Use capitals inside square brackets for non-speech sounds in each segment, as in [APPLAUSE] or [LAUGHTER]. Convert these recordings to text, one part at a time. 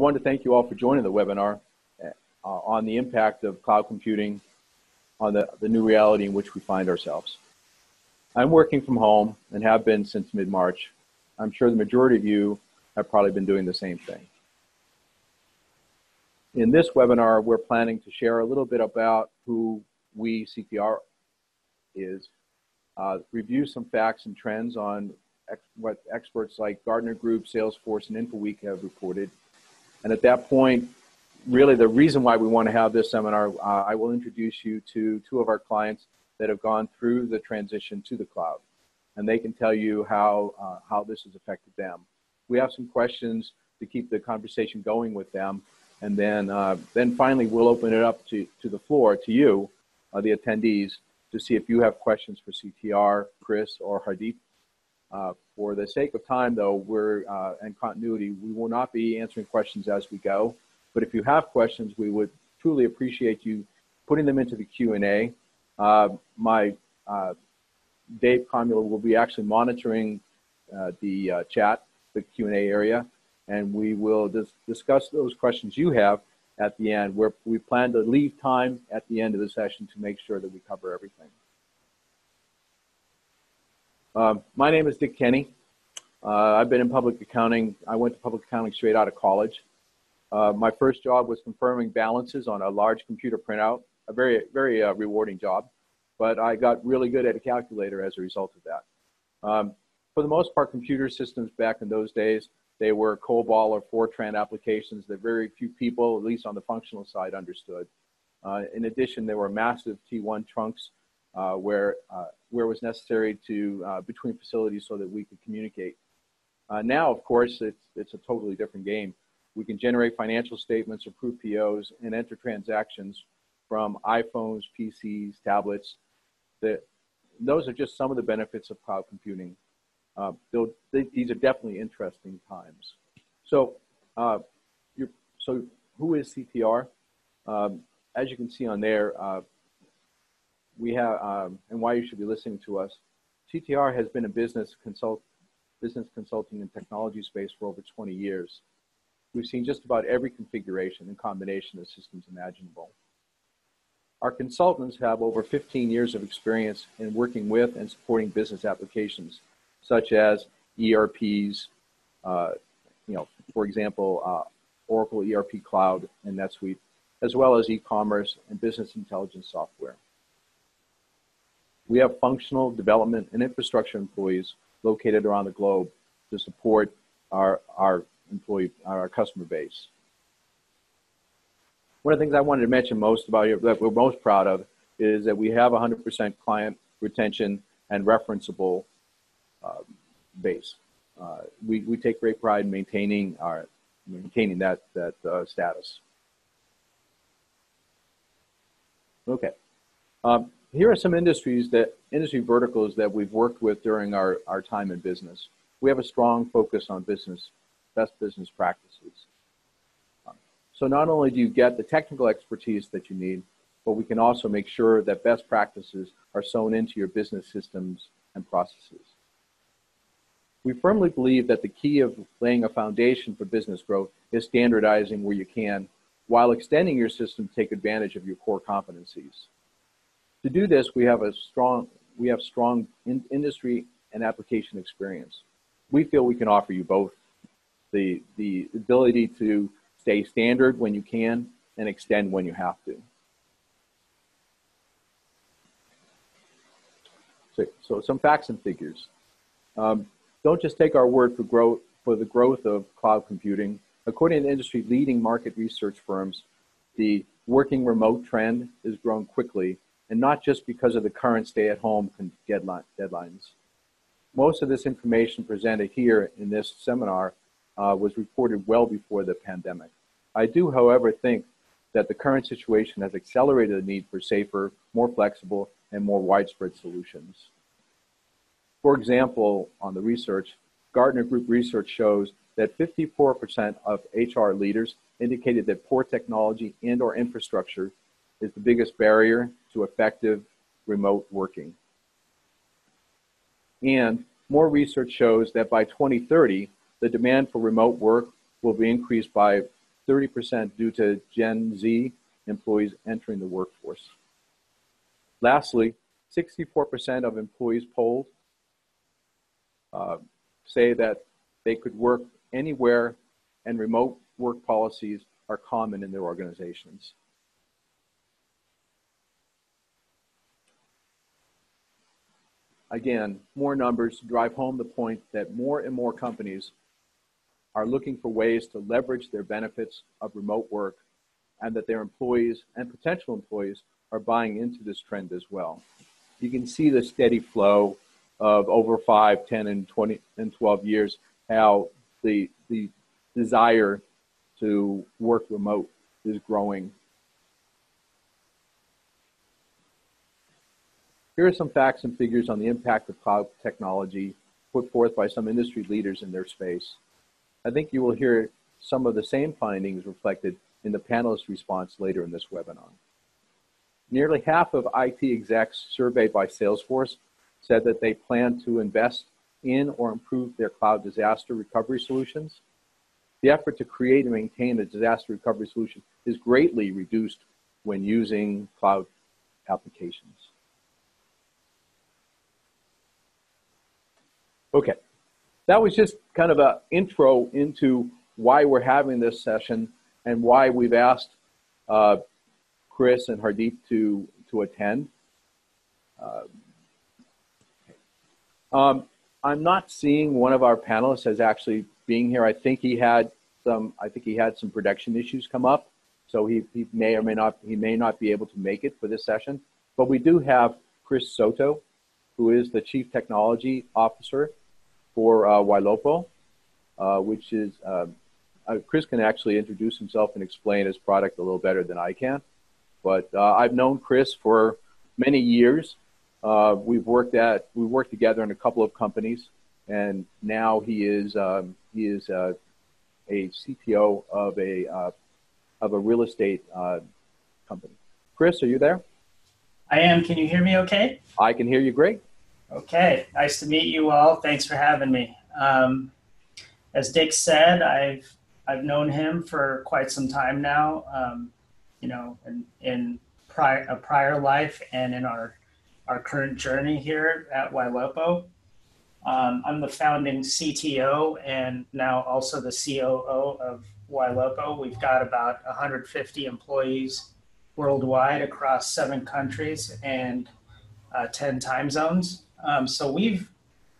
wanted to thank you all for joining the webinar uh, on the impact of cloud computing on the, the new reality in which we find ourselves. I'm working from home and have been since mid-March. I'm sure the majority of you have probably been doing the same thing. In this webinar, we're planning to share a little bit about who we CTR is, uh, review some facts and trends on ex what experts like Gartner Group, Salesforce, and InfoWeek have reported. And at that point, really the reason why we want to have this seminar, uh, I will introduce you to two of our clients that have gone through the transition to the cloud. And they can tell you how, uh, how this has affected them. We have some questions to keep the conversation going with them. And then, uh, then finally, we'll open it up to, to the floor, to you, uh, the attendees, to see if you have questions for CTR, Chris, or Hardeep. For the sake of time, though, we're uh, and continuity, we will not be answering questions as we go. But if you have questions, we would truly appreciate you putting them into the Q&A. Uh, my uh, Dave Comula will be actually monitoring uh, the uh, chat, the Q&A area, and we will dis discuss those questions you have at the end. Where we plan to leave time at the end of the session to make sure that we cover everything. Um, my name is Dick Kenny. Uh, I've been in public accounting. I went to public accounting straight out of college. Uh, my first job was confirming balances on a large computer printout, a very, very uh, rewarding job, but I got really good at a calculator as a result of that. Um, for the most part, computer systems back in those days, they were COBOL or Fortran applications that very few people, at least on the functional side, understood. Uh, in addition, there were massive T1 trunks where, uh, where was necessary to, uh, between facilities so that we could communicate. Uh, now, of course, it's, it's a totally different game. We can generate financial statements, approve POs, and enter transactions from iPhones, PCs, tablets. That those are just some of the benefits of cloud computing. Uh, these are definitely interesting times. So, uh, so who is CTR? Um, as you can see on there, uh, we have, um, and why you should be listening to us. CTR has been a business consult, business consulting and technology space for over 20 years. We've seen just about every configuration and combination of systems imaginable. Our consultants have over 15 years of experience in working with and supporting business applications, such as ERPs, uh, you know, for example, uh, Oracle ERP Cloud and NetSuite, as well as e-commerce and business intelligence software. We have functional development and infrastructure employees located around the globe to support our, our employee, our customer base. One of the things I wanted to mention most about here that we're most proud of is that we have 100% client retention and referenceable uh, base. Uh, we, we take great pride in maintaining our maintaining that that uh, status. Okay, um, here are some industries that industry verticals that we've worked with during our, our time in business. We have a strong focus on business best business practices. So not only do you get the technical expertise that you need, but we can also make sure that best practices are sewn into your business systems and processes. We firmly believe that the key of laying a foundation for business growth is standardizing where you can, while extending your system to take advantage of your core competencies. To do this, we have a strong, we have strong in industry and application experience. We feel we can offer you both the, the ability to stay standard when you can and extend when you have to. So, so some facts and figures. Um, don't just take our word for growth for the growth of cloud computing. According to industry leading market research firms, the working remote trend is growing quickly, and not just because of the current stay-at-home deadlines. Most of this information presented here in this seminar uh, was reported well before the pandemic. I do, however, think that the current situation has accelerated the need for safer, more flexible, and more widespread solutions. For example, on the research, Gartner Group research shows that 54% of HR leaders indicated that poor technology and or infrastructure is the biggest barrier to effective remote working. And more research shows that by 2030, the demand for remote work will be increased by 30% due to Gen Z employees entering the workforce. Lastly, 64% of employees polled uh, say that they could work anywhere and remote work policies are common in their organizations. Again, more numbers drive home the point that more and more companies are looking for ways to leverage their benefits of remote work and that their employees and potential employees are buying into this trend as well. You can see the steady flow of over 5, 10, and 20 and 12 years, how the, the desire to work remote is growing. Here are some facts and figures on the impact of cloud technology put forth by some industry leaders in their space. I think you will hear some of the same findings reflected in the panelists' response later in this webinar. Nearly half of IT execs surveyed by Salesforce said that they plan to invest in or improve their cloud disaster recovery solutions. The effort to create and maintain a disaster recovery solution is greatly reduced when using cloud applications. Okay, that was just kind of an intro into why we're having this session and why we've asked uh, Chris and Hardeep to, to attend. Uh, um, I'm not seeing one of our panelists as actually being here. I think he had some, I think he had some production issues come up. So he, he may or may not, he may not be able to make it for this session. But we do have Chris Soto, who is the Chief Technology Officer for uh, Ylopo, uh, which is, uh, uh, Chris can actually introduce himself and explain his product a little better than I can. But uh, I've known Chris for many years. Uh, we've worked at, we worked together in a couple of companies, and now he is, um, he is a CTO of a, of a real estate company. Chris, are you there? I am. Can you hear me okay? I can hear you great. Okay, nice to meet you all. Thanks for having me. Um, as Dick said, I've I've known him for quite some time now. Um, you know, in, in prior a prior life and in our our current journey here at Ylopo. Um, I'm the founding CTO and now also the COO of Ylopo. We've got about 150 employees worldwide across seven countries and uh, 10 time zones. Um, so we've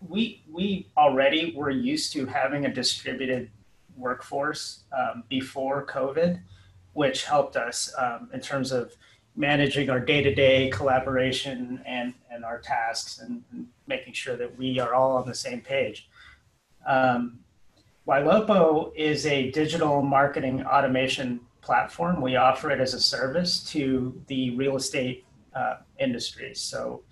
we we already were used to having a distributed workforce um, before COVID, which helped us um, in terms of managing our day-to-day collaboration and and our tasks and, and, making sure that we are all on the same page. Um, Ylopo is a digital marketing automation platform. We offer it as a service to the real estate uh, industry. So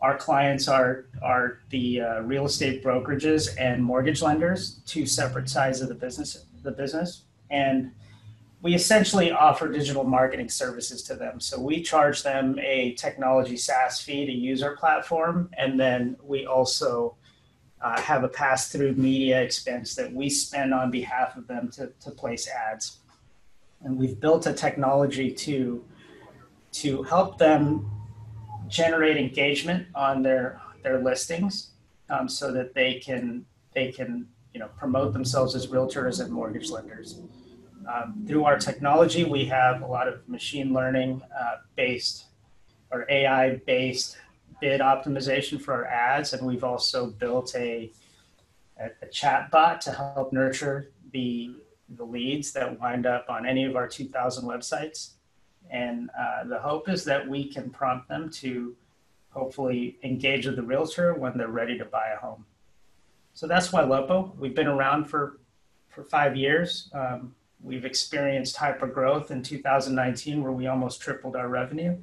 our clients are are the uh, real estate brokerages and mortgage lenders, two separate sides of the business. The business, and we essentially offer digital marketing services to them. So we charge them a technology SaaS fee to use our platform, and then we also uh, have a pass-through media expense that we spend on behalf of them to, to place ads. And we've built a technology to to help them generate engagement on their their listings um, so that they can they can you know promote themselves as realtors and mortgage lenders. Um, through our technology, we have a lot of machine learning uh, based or AI based bid optimization for our ads, and we've also built a a, a chat bot to help nurture the the leads that wind up on any of our 2,000 websites. And uh, the hope is that we can prompt them to hopefully engage with the realtor when they're ready to buy a home. So that's Ylopo. We've been around for, for five years. Um, we've experienced hyper growth in 2019 where we almost tripled our revenue.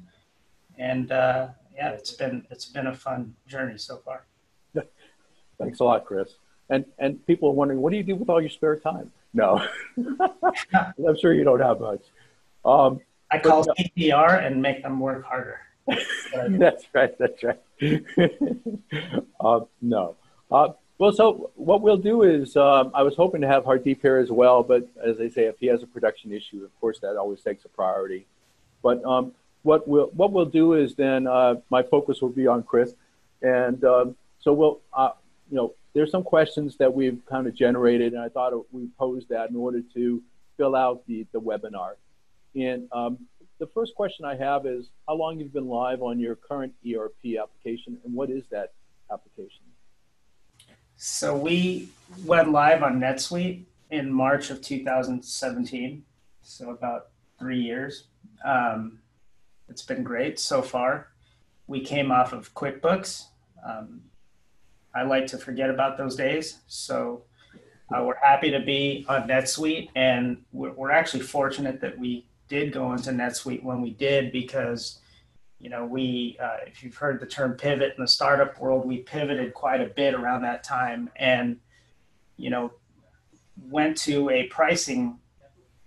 And uh, yeah, it's been, it's been a fun journey so far. Thanks a lot, Chris. And, and people are wondering, what do you do with all your spare time? No, [LAUGHS] I'm sure you don't have much. Um, I call but, CTR and make them work harder. [LAUGHS] that's right. That's right. [LAUGHS] uh, no. Uh, Well, so what we'll do is, um, I was hoping to have Hardeep here as well, but as they say, if he has a production issue, of course, that always takes a priority. But um, what we'll what we'll do is then uh, my focus will be on Chris, and um, so we'll uh, you know there's some questions that we've kind of generated, and I thought we posed that in order to fill out the the webinar. And um, the first question I have is how long you've been live on your current ERP application, and what is that application? So we went live on NetSuite in March of 2017, so about three years. Um, it's been great so far. We came off of QuickBooks. Um, I like to forget about those days, so uh, we're happy to be on NetSuite, and we're, we're actually fortunate that we did go into NetSuite when we did because you know, we, uh, if you've heard the term pivot in the startup world, we pivoted quite a bit around that time and, you know, went to a pricing,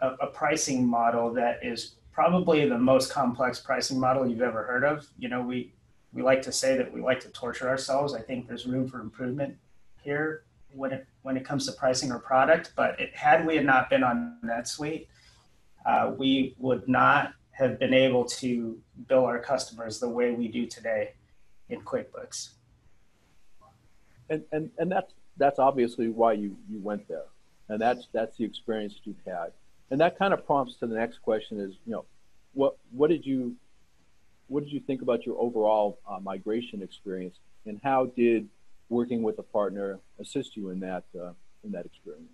a, a pricing model that is probably the most complex pricing model you've ever heard of. You know, we, we like to say that we like to torture ourselves. I think there's room for improvement here when it, when it comes to pricing our product, but it, had we had not been on NetSuite, uh, we would not have been able to bill our customers the way we do today in QuickBooks. And, and, and that's, that's obviously why you, you went there. And that's, that's the experience that you've had. And that kind of prompts to the next question is, you know, what, what did you, what did you think about your overall uh, migration experience and how did working with a partner assist you in that, uh, in that experience?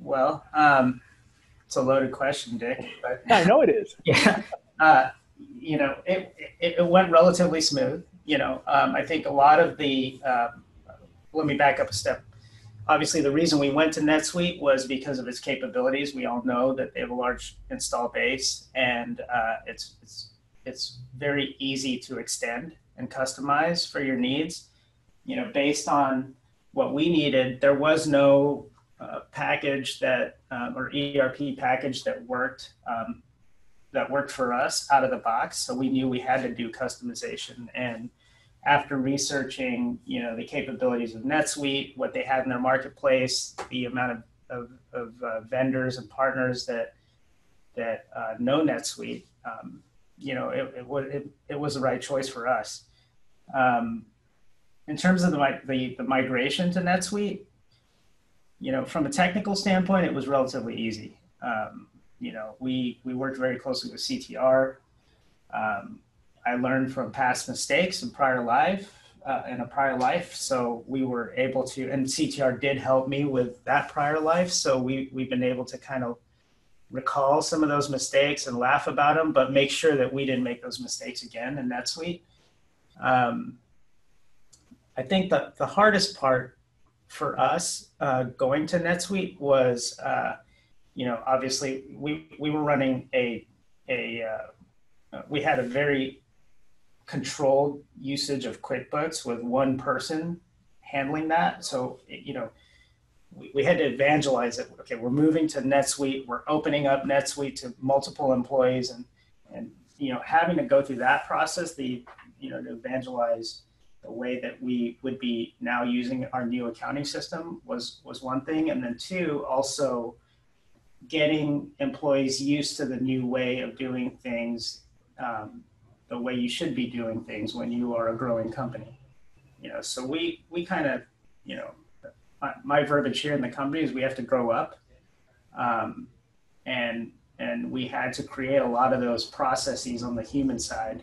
Well, um, it's a loaded question, Dick. But I know it is. [LAUGHS] yeah, uh, you know, it, it, it went relatively smooth. You know, um, I think a lot of the. Uh, let me back up a step. Obviously, the reason we went to NetSuite was because of its capabilities. We all know that they have a large install base, and uh, it's it's it's very easy to extend and customize for your needs. You know, based on what we needed, there was no uh, package that um, or ERP package that worked um, that worked for us out of the box. So we knew we had to do customization. And after researching, you know, the capabilities of NetSuite, what they had in their marketplace, the amount of of, of uh, vendors and partners that that uh, know NetSuite, um, you know, it, it, it, it, was the right choice for us. Um, in terms of the, the, the migration to NetSuite, you know, from a technical standpoint, it was relatively easy. Um, you know, we we worked very closely with CTR. Um, I learned from past mistakes in prior life uh, in a prior life, so we were able to. And CTR did help me with that prior life, so we we've been able to kind of recall some of those mistakes and laugh about them, but make sure that we didn't make those mistakes again in NetSuite. Um, I think that the hardest part for us uh, going to NetSuite was, uh, you know, obviously we we were running a a uh, we had a very controlled usage of QuickBooks with one person handling that. So you know, we, we had to evangelize it. Okay, we're moving to NetSuite. We're opening up NetSuite to multiple employees, and and you know, having to go through that process, the you know, to evangelize the way that we would be now using our new accounting system was was one thing. And then two also getting employees used to the new way of doing things um, the way you should be doing things when you are a growing company. You know so we we kind of you know my, my, verbiage here in the company is we have to grow up um, and and we had to create a lot of those processes on the human side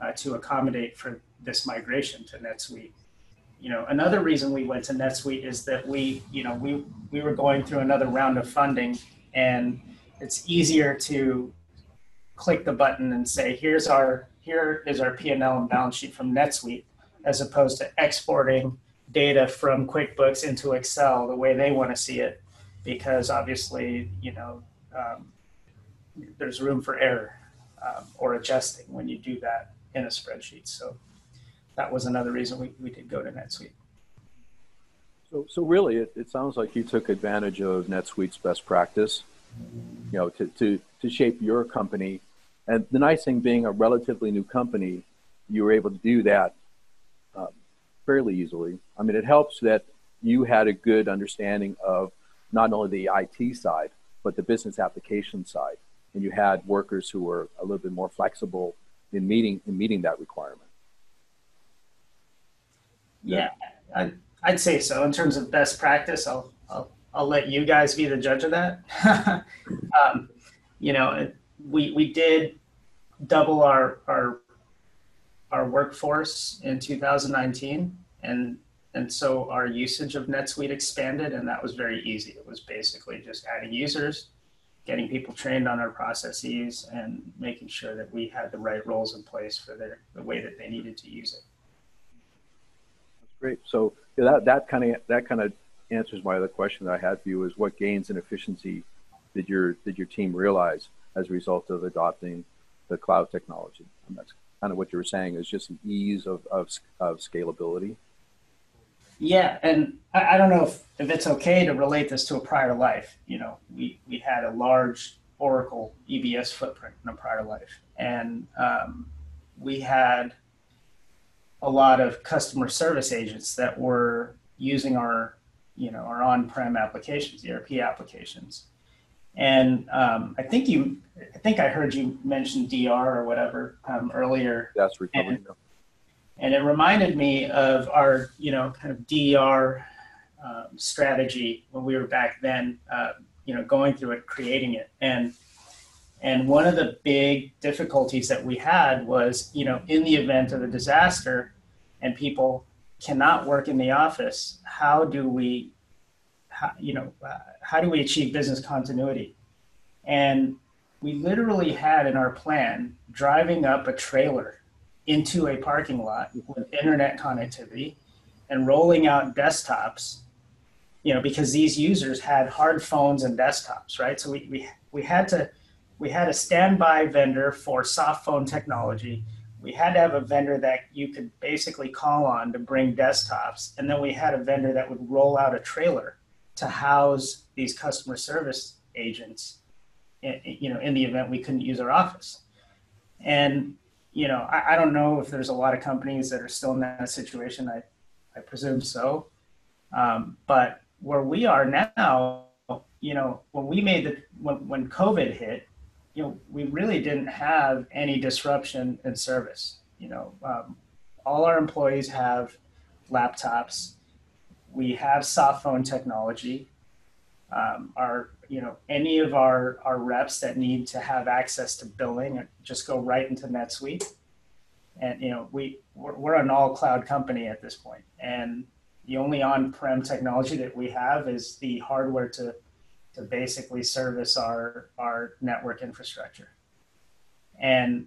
uh, to accommodate for this migration to NetSuite. You know, another reason we went to NetSuite is that we, you know, we we were going through another round of funding, and it's easier to click the button and say, "Here's our here is our P and L and balance sheet from NetSuite," as opposed to exporting data from QuickBooks into Excel the way they want to see it, because obviously, you know, um, there's room for error um, or adjusting when you do that in a spreadsheet. So that was another reason we, we did go to NetSuite. So, so really, it, it sounds like you took advantage of NetSuite's best practice, you know, to, to, to shape your company. And the nice thing being a relatively new company, you were able to do that. Um, fairly easily. I mean, it helps that you had a good understanding of not only the IT side, but the business application side. And you had workers who were a little bit more flexible in meeting in meeting that requirement. Yeah, I, I'd say so. In terms of best practice, I'll I'll, I'll let you guys be the judge of that. [LAUGHS] um, you know, we we did double our our our workforce in 2019, and and so our usage of NetSuite expanded, and that was very easy. It was basically just adding users, getting people trained on our processes, and making sure that we had the right roles in place for their the way that they needed to use it. Great. So yeah, that that kind of that kind of answers my other question that I had for you: is what gains in efficiency did your did your team realize as a result of adopting the cloud technology? And that's kind of what you were saying is just the ease of of, of scalability. Yeah, and I, I don't know if, if it's okay to relate this to a prior life. You know, we, we had a large Oracle EBS footprint in a prior life, and um, we had a lot of customer service agents that were using our, you know, our on-prem applications, ERP applications. And um, I think you, I think I heard you mention DR or whatever um, earlier. That's recovery. And, and it reminded me of our you know kind of DER um, strategy when we were back then uh, you know going through it creating it and and one of the big difficulties that we had was you know in the event of a disaster and people cannot work in the office how do we how, you know uh, how do we achieve business continuity? And we literally had in our plan driving up a trailer into a parking lot with internet connectivity and rolling out desktops you know because these users had hard phones and desktops right? So we, we, we had to we had a standby vendor for soft phone technology we had to have a vendor that you could basically call on to bring desktops and then we had a vendor that would roll out a trailer to house these customer service agents you know in the event we couldn't use our office and you know, I, I, don't know if there's a lot of companies that are still in that situation. I, I presume so. Um, but where we are now, you know, when we made the, when, when COVID hit, you know, we really didn't have any disruption in service. You know, um, all our employees have laptops. We have soft phone technology. Um, our you know any of our our reps that need to have access to billing just go right into NetSuite, and you know we we're, we're an all cloud company at this point. and the only on-prem technology that we have is the hardware to to basically service our our network infrastructure, and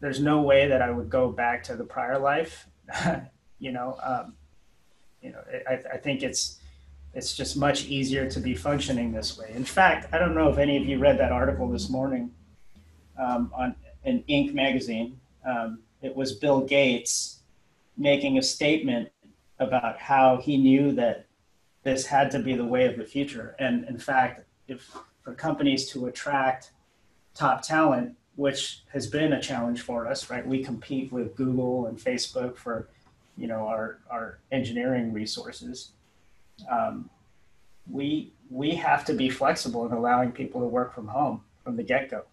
there's no way that I would go back to the prior life, [LAUGHS] you know. Um, you know, I, I think it's it's just much easier to be functioning this way. In fact, I don't know if any of you read that article this morning um, on in Inc. magazine. Um, it was Bill Gates making a statement about how he knew that this had to be the way of the future. And in fact, if for companies to attract top talent, which has been a challenge for us, right? We compete with Google and Facebook for, you know, our, our engineering resources um, we we have to be flexible in allowing people to work from home from the get go.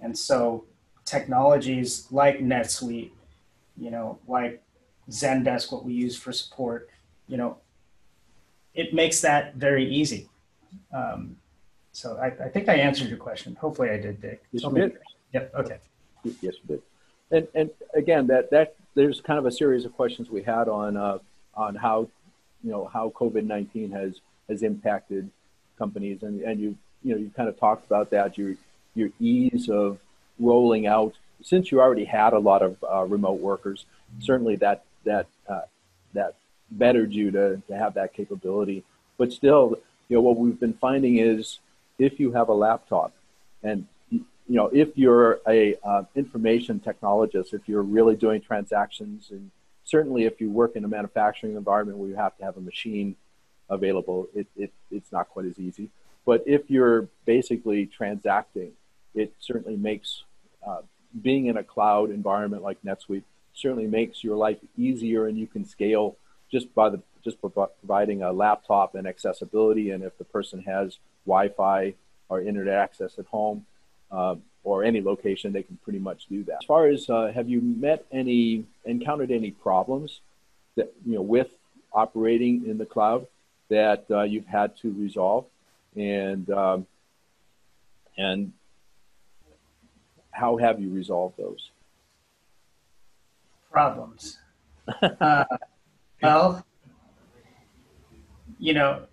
And so technologies like NetSuite, you know, like Zendesk, what we use for support, you know, it makes that very easy. Um, so I, I, think I answered your question. Hopefully I did, Dick. Yes, you did. Yep. Okay. Yes, you did. And and again, that that there's kind of a series of questions we had on uh, on how you know how COVID nineteen has has impacted companies, and and you you know you kind of talked about that your your ease of rolling out since you already had a lot of uh, remote workers. Certainly that that uh, that bettered you to to have that capability, but still, you know what we've been finding is if you have a laptop and you know if you're a uh, information technologist if you're really doing transactions and certainly if you work in a manufacturing environment where you have to have a machine available, it, it, it's not quite as easy. But if you're basically transacting, it certainly makes uh, being in a cloud environment like NetSuite certainly makes your life easier and you can scale just by the just providing a laptop and accessibility. And if the person has Wi-Fi or internet access at home uh, or any location, they can pretty much do that. As far as uh, have you met any encountered any problems that you know with operating in the cloud that uh, you've had to resolve, and um, and how have you resolved those problems? [LAUGHS] Well, you know,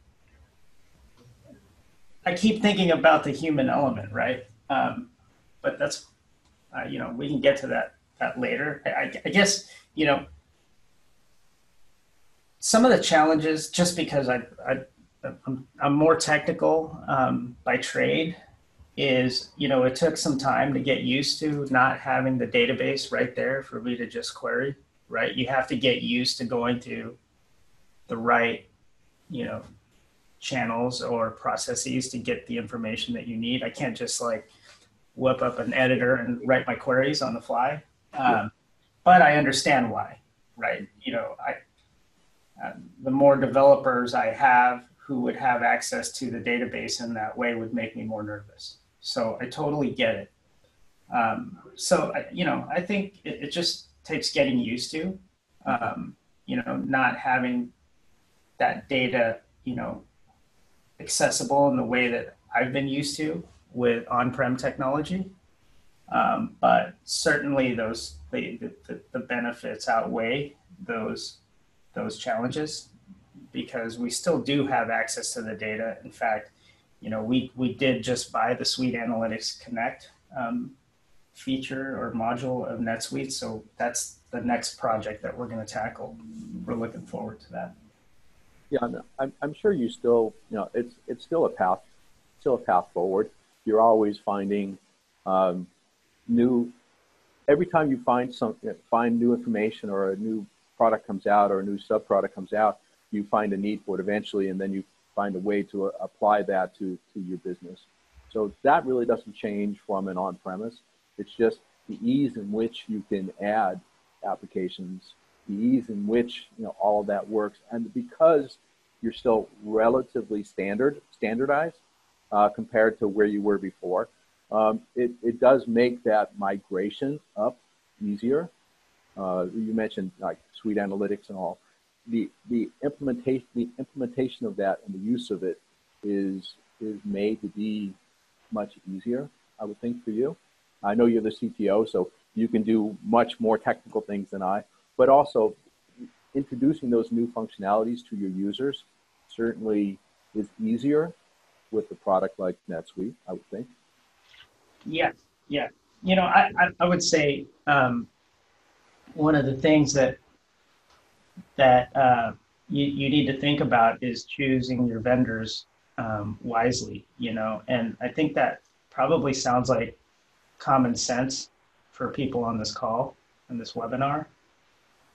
I keep thinking about the human element, right? Um, but that's, uh, you know, we can get to that that later. I, I, guess, you know, some of the challenges, just because I, I I'm, I'm more technical um, by trade, is you know it took some time to get used to not having the database right there for me to just query. Right, you have to get used to going to the right you know channels or processes to get the information that you need. I can't just like whip up an editor and write my queries on the fly. Um, but I understand why, right? You know, I uh, the more developers I have who would have access to the database in that way would make me more nervous. So I totally get it. Um, so I, you know, I think it, it, just takes getting used to, um, you know, not having that data, you know, accessible in the way that I've been used to with on-prem technology. Um, but certainly those the, the, the benefits outweigh those those challenges because we still do have access to the data. In fact, you know, we, we did just buy the Suite Analytics Connect um, feature or module of NetSuite. So that's the next project that we're going to tackle. We're looking forward to that. Yeah, I'm, I'm sure you still, you know, it's it's still a path, still a path forward. You're always finding um, new. Every time you find some, find new information or a new product comes out or a new sub product comes out, you find a need for it eventually, and then you find a way to apply that to to your business. So that really doesn't change from an on-premise. It's just the ease in which you can add applications the ease in which you know all of that works, and because you're still relatively standard standardized uh, compared to where you were before, um, it, it does make that migration up easier. Uh, you mentioned like Suite Analytics and all. The the implementation the implementation of that and the use of it is is made to be much easier. I would think for you. I know you're the CTO, so you can do much more technical things than I but also introducing those new functionalities to your users certainly is easier with a product like NetSuite, I would think. Yeah, yeah. You know, I, I, I would say um, one of the things that that uh, you, you need to think about is choosing your vendors um, wisely, you know, and I think that probably sounds like common sense for people on this call and this webinar.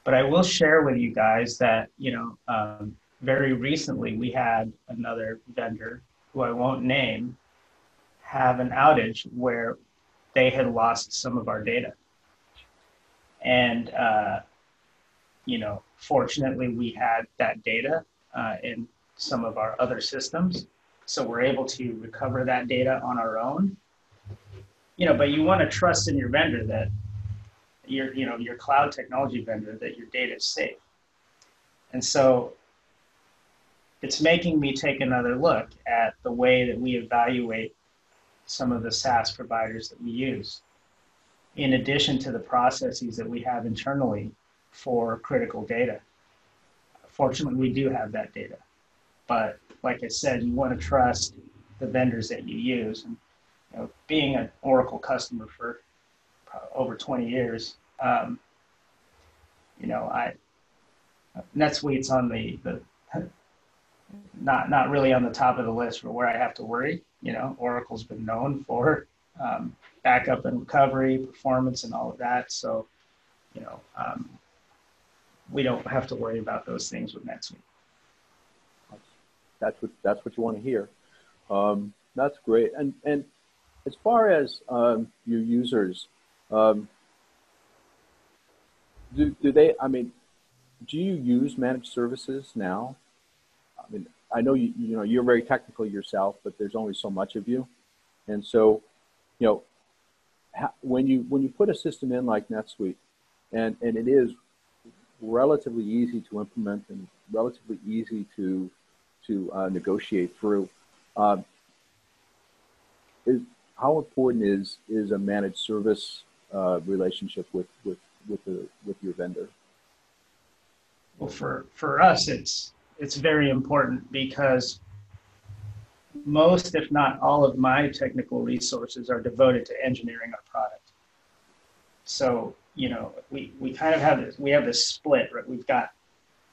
But I will share with you guys that, you know, um, very recently we had another vendor who I won't name have an outage where they had lost some of our data. And, uh, you know, fortunately we had that data uh, in some of our other systems. So we're able to recover that data on our own. You know, but you want to trust in your vendor that your you know your cloud technology vendor that your data is safe. And so it's making me take another look at the way that we evaluate some of the SaaS providers that we use in addition to the processes that we have internally for critical data. Fortunately we do have that data but like i said you want to trust the vendors that you use and you know, being an oracle customer for over 20 years um, you know, I NetSuite's on the the not not really on the top of the list for where I have to worry. You know, Oracle's been known for um, backup and recovery, performance, and all of that. So, you know, um, we don't have to worry about those things with NetSuite. That's what that's what you want to hear. Um, that's great. And and as far as um, your users, um, do, do they, I mean, do you use managed services now? I mean, I know you, you know, you're very technical yourself, but there's only so much of you. And so, you know, when you, when you put a system in like NetSuite and, and it is relatively easy to implement and relatively easy to, to uh, negotiate through, um, is, how important is, is a managed service uh, relationship with, with, with, the, with your vendor? Well, for, for us, it's, it's very important because most, if not all of my technical resources are devoted to engineering our product. So, you know, we, we kind of have this, we have this split, right? We've got,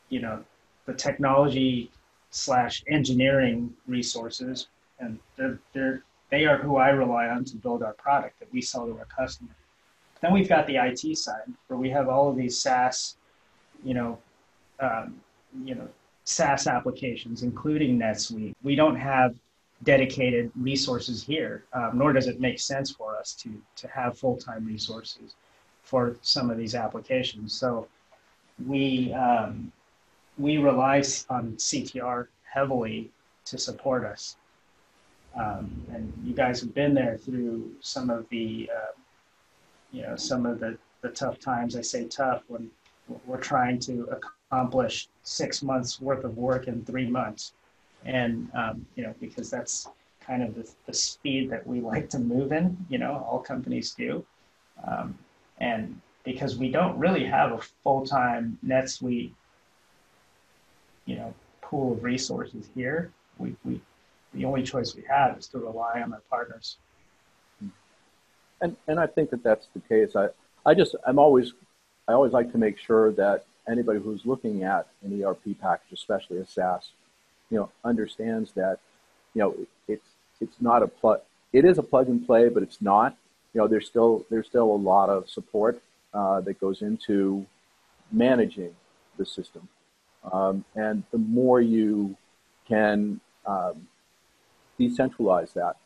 you know, the technology slash engineering resources and they're, they're, they are who I rely on to build our product that we sell to our customers. Then we've got the IT side where we have all of these SaaS, you know, um, you know, SaaS applications, including NetSuite. We don't have dedicated resources here, um, nor does it make sense for us to to have full time resources for some of these applications. So we um, we rely on CTR heavily to support us. Um, and you guys have been there through some of the uh, you know some of the the tough times. I say tough when we're trying to accomplish six months worth of work in three months, and um, you know because that's kind of the, the speed that we like to move in. You know, all companies do, um, and because we don't really have a full time NetSuite, you know, pool of resources here. We we the only choice we have is to rely on our partners and and I think that that's the case. I I just I'm always I always like to make sure that anybody who's looking at an ERP package, especially a SaaS, you know, understands that you know it's it's not a plug. It is a plug and play, but it's not. You know, there's still there's still a lot of support uh, that goes into managing the system, um, and the more you can um, decentralize that,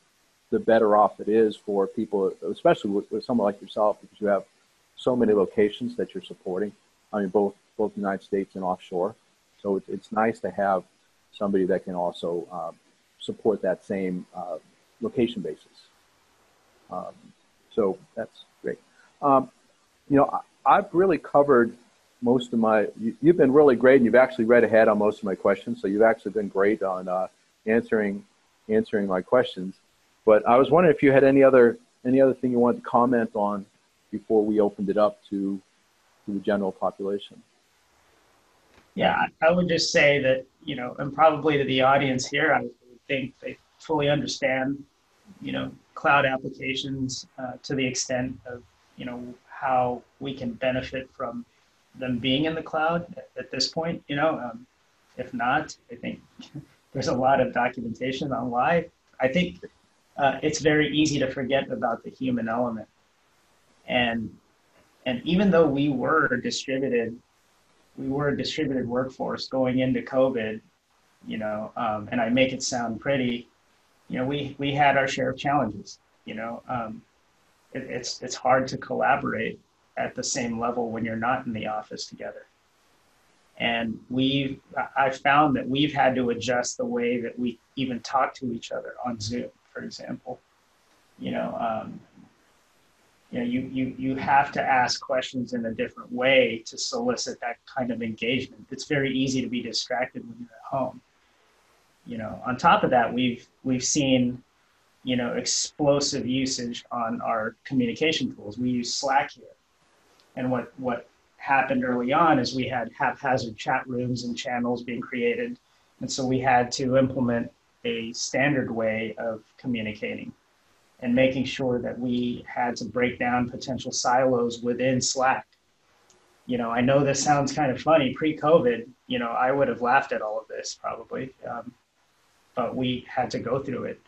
the better off it is for people, especially with, with, someone like yourself, because you have so many locations that you're supporting. I mean, both both the United States and offshore. So it's, it's nice to have somebody that can also um, support that same uh, location basis. Um, so that's great. Um, you know, I, have really covered most of my. You, have been really great, and you've actually read ahead on most of my questions. So you've actually been great on uh, answering answering my questions. But I was wondering if you had any other any other thing you wanted to comment on before we opened it up to to the general population. Yeah, I would just say that you know, and probably to the audience here, I think they fully understand, you know, cloud applications uh, to the extent of you know how we can benefit from them being in the cloud at, at this point. You know, um, if not, I think there's a lot of documentation on why. I think uh, it's very easy to forget about the human element. And and even though we were distributed, we were a distributed workforce going into COVID, you know, um, and I make it sound pretty, you know, we we had our share of challenges. You know, um, it, it's it's hard to collaborate at the same level when you're not in the office together. And we've I found that we've had to adjust the way that we even talk to each other on Zoom for example. You know, um, you know, you, you, you have to ask questions in a different way to solicit that kind of engagement. It's very easy to be distracted when you're at home. You know, on top of that, we've, we've seen, you know, explosive usage on our communication tools. We use Slack here. And what, what happened early on is we had haphazard chat rooms and channels being created. And so we had to implement a standard way of communicating and making sure that we had to break down potential silos within Slack. You know, I know this sounds kind of funny. Pre COVID, you know, I would have laughed at all of this probably, um, but we had to go through it.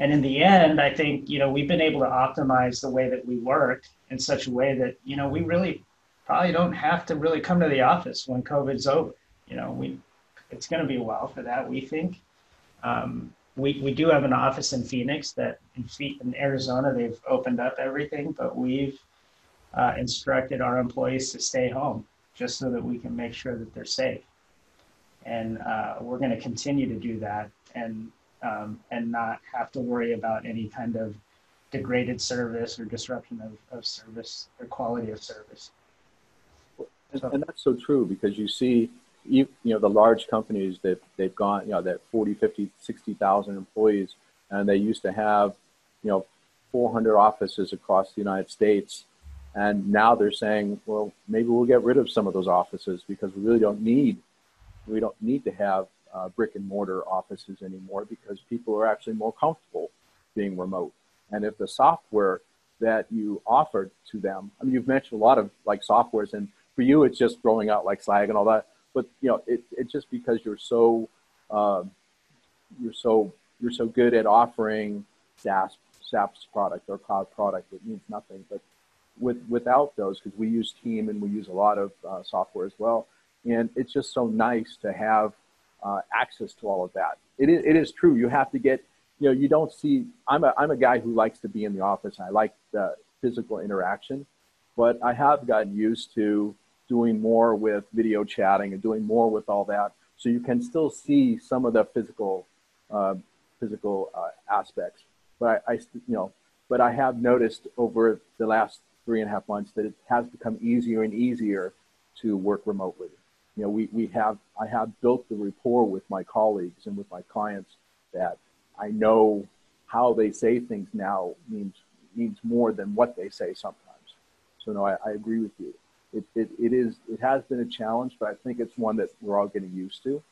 And in the end, I think, you know, we've been able to optimize the way that we work in such a way that, you know, we really probably don't have to really come to the office when COVID's over. You know, we, it's going to be a while for that, we think. Um, we, we do have an office in Phoenix that in, in Arizona they've opened up everything, but we've uh, instructed our employees to stay home just so that we can make sure that they're safe. And uh, we're going to continue to do that and um, and not have to worry about any kind of degraded service or disruption of, of service or quality of service. And, and that's so true because you see, you, you know, the large companies that they've gone, you know, that 40, 50, 60,000 employees, and they used to have, you know, 400 offices across the United States. And now they're saying, well, maybe we'll get rid of some of those offices because we really don't need, we don't need to have uh, brick and mortar offices anymore because people are actually more comfortable being remote. And if the software that you offered to them, I mean, you've mentioned a lot of like softwares, and for you, it's just throwing out like Slack and all that. But you know, it, it's just because you're so uh, you're so you're so good at offering SaaS SaaS product or cloud product, it means nothing. But with without those, because we use Team and we use a lot of uh, software as well, and it's just so nice to have uh, access to all of that. It is, it is true. You have to get, you know, you don't see, I'm a, I'm a guy who likes to be in the office. I like the physical interaction, but I have gotten used to doing more with video chatting and doing more with all that. So you can still see some of the physical, uh, physical uh, aspects. But I, I, you know, but I have noticed over the last three and a half months that it has become easier and easier to work remotely you know, we, we have, I have built the rapport with my colleagues and with my clients that I know how they say things now means, means more than what they say sometimes. So no, I, I agree with you. It, it, it is, it has been a challenge, but I think it's one that we're all getting used to.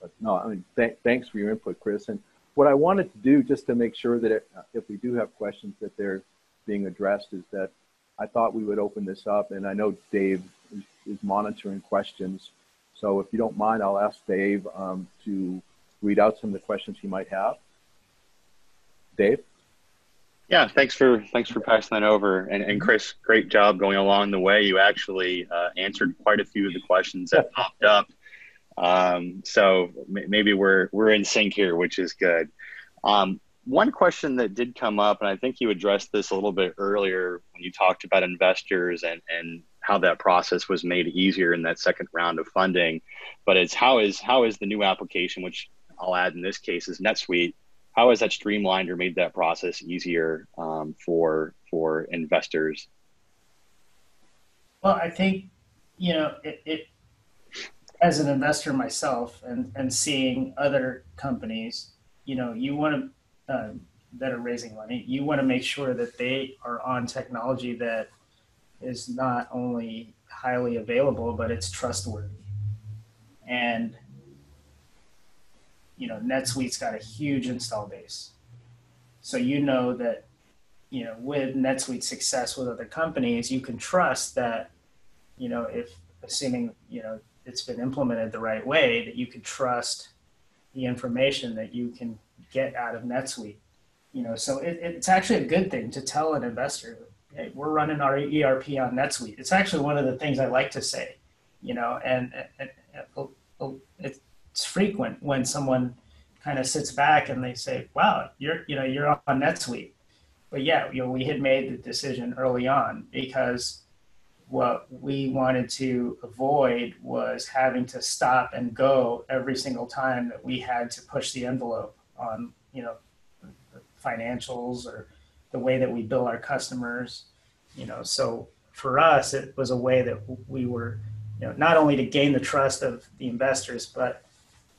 But no, I mean, th- thanks for your input, Chris. And what I wanted to do just to make sure that it, if we do have questions that they're being addressed is that I thought we would open this up. And I know Dave is, is monitoring questions. So if you don't mind, I'll ask Dave um, to read out some of the questions he might have. Dave? Yeah, thanks for thanks for passing that over. And, and Chris, great job going along the way. You actually uh, answered quite a few of the questions that popped up. Um, so maybe we're we're in sync here, which is good. Um, one question that did come up, and I think you addressed this a little bit earlier when you talked about investors and and how that process was made easier in that second round of funding. But it's how is how is the new application, which I'll add in this case is NetSuite, how has that streamlined or made that process easier um, for for investors? Well, I think you know it, it as an investor myself and and seeing other companies, you know, you want to uh, that are raising money, you want to make sure that they are on technology that is not only highly available, but it's trustworthy. And you know, NetSuite's got a huge install base. So you know that, you know, with NetSuite's success with other companies, you can trust that, you know, if assuming, you know, it's been implemented the right way, that you can trust the information that you can get out of NetSuite. You know, so it, it's actually a good thing to tell an investor hey, we're running our ERP on NetSuite. It's actually one of the things I like to say, you know, and, and, and it's frequent when someone kind of sits back and they say, wow, you're, you know, you're on NetSuite. But yeah, you know, we had made the decision early on because what we wanted to avoid was having to stop and go every single time that we had to push the envelope on, you know, financials or the way that we bill our customers you know so for us it was a way that we were you know not only to gain the trust of the investors but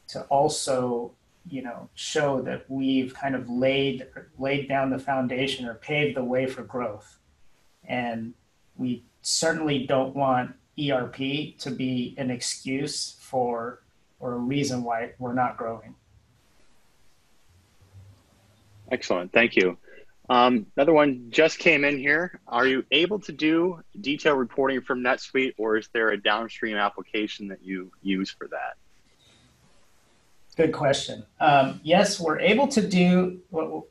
to also you know show that we've kind of laid laid down the foundation or paved the way for growth and we certainly don't want erp to be an excuse for or a reason why we're not growing excellent thank you um, another one just came in here. Are you able to do detailed reporting from NetSuite, or is there a downstream application that you use for that? Good question. Um, yes, we're able to do.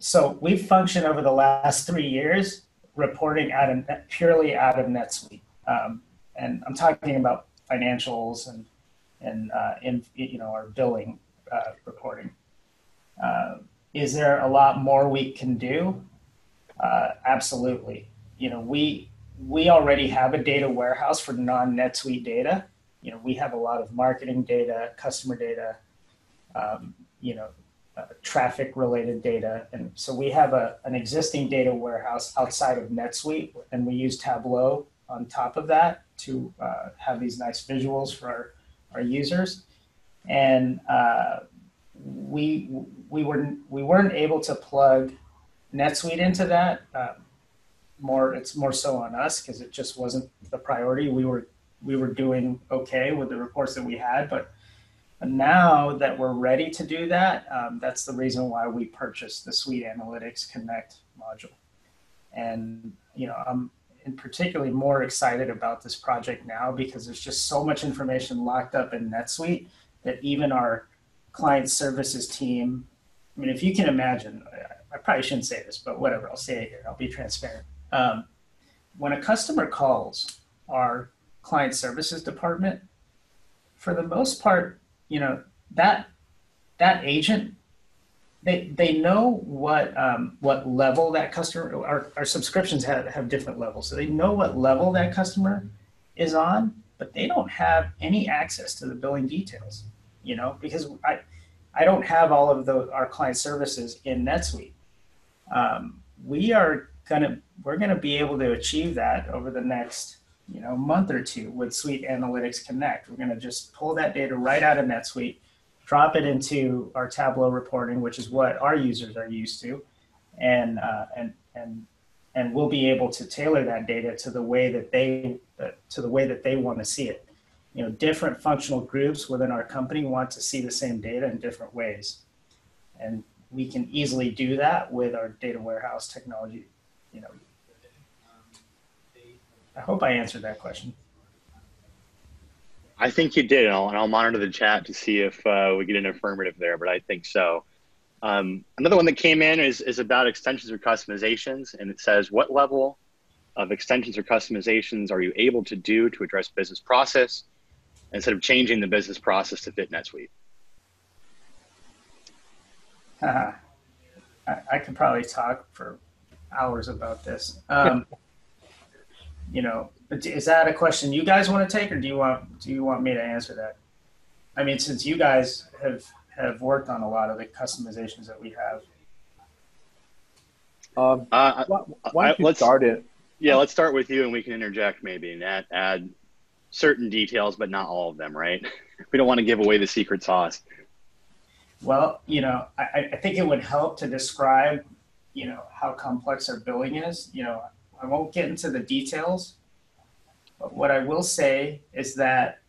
So we've functioned over the last three years reporting out of purely out of NetSuite, um, and I'm talking about financials and and uh, in you know our billing uh, reporting. Uh, is there a lot more we can do? Uh, absolutely. You know, we we already have a data warehouse for non-NetSuite data. You know, we have a lot of marketing data, customer data, um, you know, uh, traffic related data. And so we have a, an existing data warehouse outside of NetSuite, and we use Tableau on top of that to uh, have these nice visuals for our, our users. And uh, we we were we weren't able to plug NetSuite into that. Um, more it's more so on us because it just wasn't the priority. We were we were doing okay with the reports that we had, but now that we're ready to do that, um, that's the reason why we purchased the Suite Analytics Connect module. And you know, I'm particularly more excited about this project now because there's just so much information locked up in NetSuite that even our client services team, I mean, if you can imagine, I, I probably shouldn't say this, but whatever, I'll say it here. I'll be transparent. Um, when a customer calls our client services department, for the most part, you know that that agent they they know what um, what level that customer our, our subscriptions have, have different levels. So they know what level that customer is on but they don't have any access to the billing details you know because i i don't have all of the our client services in netsuite. Um, we are gonna we're gonna be able to achieve that over the next you know month or two with suite analytics connect we're gonna just pull that data right out of netsuite drop it into our Tableau reporting, which is what our users are used to, and uh, and and and we'll be able to tailor that data to the way that they uh, to the way that they want to see it. You know, different functional groups within our company want to see the same data in different ways, and we can easily do that with our data warehouse technology. You know, I hope I answered that question. I think you did, and I'll, and I'll monitor the chat to see if uh, we get an affirmative there, but I think so. Um, another one that came in is, is about extensions or customizations, and it says, what level of extensions or customizations are you able to do to address business process instead of changing the business process to fit NetSuite? Uh, [LAUGHS] I, I could probably talk for hours about this. Um, you know, is that a question you guys want to take, or do you want do you want me to answer that? I mean, since you guys have have worked on a lot of the customizations that we have. Um, uh, why, why don't you start it? Yeah, let's start with you, and we can interject maybe and add, add certain details, but not all of them, right? [LAUGHS] we don't want to give away the secret sauce. Well, you know, I, I think it would help to describe, you know, how complex our billing is. You know, I won't get into the details, but what I will say is that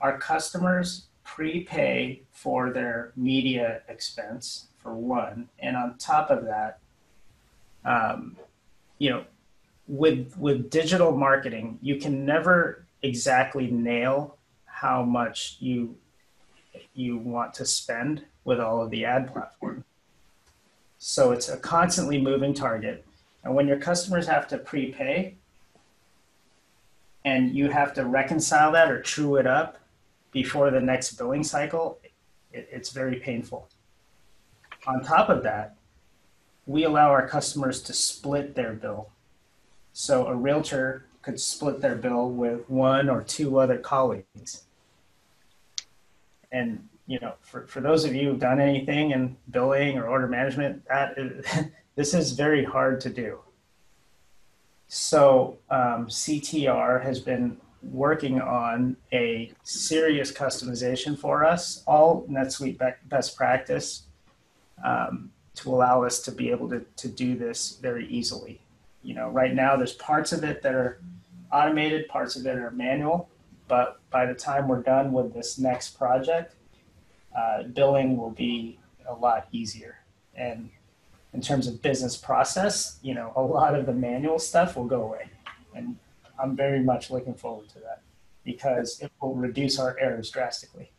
our customers prepay for their media expense for one, and on top of that, um, you know, with with digital marketing, you can never exactly nail how much you you want to spend with all of the ad platform. So it's a constantly moving target. And when your customers have to prepay, and you have to reconcile that or true it up before the next billing cycle, it, it's very painful. On top of that, we allow our customers to split their bill. So a realtor could split their bill with one or two other colleagues. And you know, for, for those of you who've done anything in billing or order management, that is, [LAUGHS] this is very hard to do. So um, CTR has been working on a serious customization for us, all NetSuite best practice, um, to allow us to be able to, to do this very easily. You know, right now there's parts of it that are automated, parts of it are manual, but by the time we're done with this next project, uh, billing will be a lot easier. And in terms of business process, you know, a lot of the manual stuff will go away. And I'm very much looking forward to that because it will reduce our errors drastically.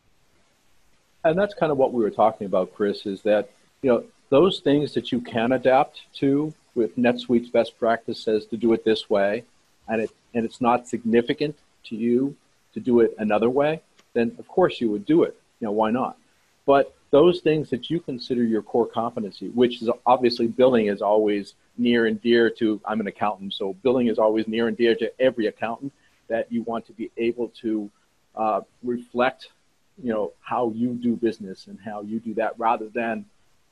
And that's kind of what we were talking about, Chris, is that, you know, those things that you can adapt to with NetSuite's best practice says to do it this way, and it and it's not significant to you to do it another way, then of course you would do it. You know, why not? But those things that you consider your core competency, which is obviously billing is always near and dear to, I'm an accountant, so billing is always near and dear to every accountant that you want to be able to uh, reflect, you know, how you do business and how you do that rather than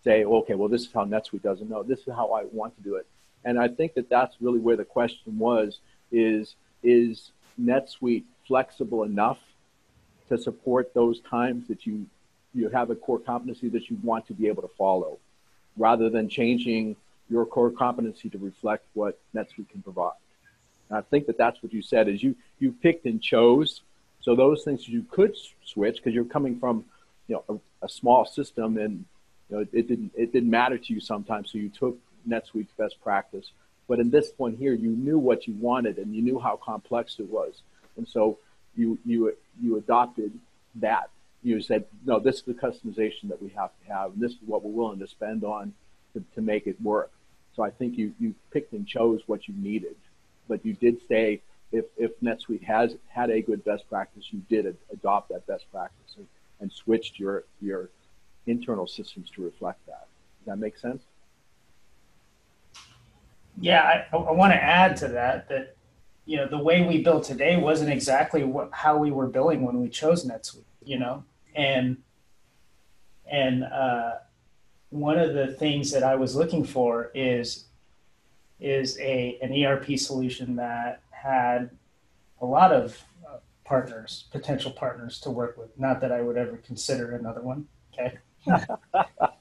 say, okay, well, this is how NetSuite does it. No, this is how I want to do it. And I think that that's really where the question was, is, is NetSuite flexible enough to support those times that you, you have a core competency that you want to be able to follow rather than changing your core competency to reflect what NetSuite can provide. And I think that that's what you said is you, you picked and chose. So those things you could switch because you're coming from, you know, a, a small system and you know, it didn't, it didn't matter to you sometimes. So you took NetSuite's best practice. But in this one here, you knew what you wanted and you knew how complex it was. And so you, you, you adopted that. You said, no, this is the customization that we have to have. And this is what we're willing to spend on to, to make it work. So I think you, you picked and chose what you needed. But you did say if, if NetSuite has had a good best practice, you did ad- adopt that best practice and, and switched your, your internal systems to reflect that. Does that make sense? Yeah, I, I want to add to that that you know the way we build today wasn't exactly what, how we were billing when we chose NetSuite. You know, and and uh, one of the things that I was looking for is is a an ERP solution that had a lot of uh, partners, potential partners to work with. Not that I would ever consider another one. Okay, [LAUGHS]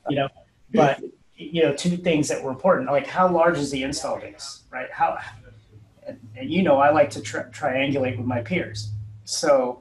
you know, but you know, two things that were important, like how large is the install base, right? How, and, and you know, I like to tri- triangulate with my peers. So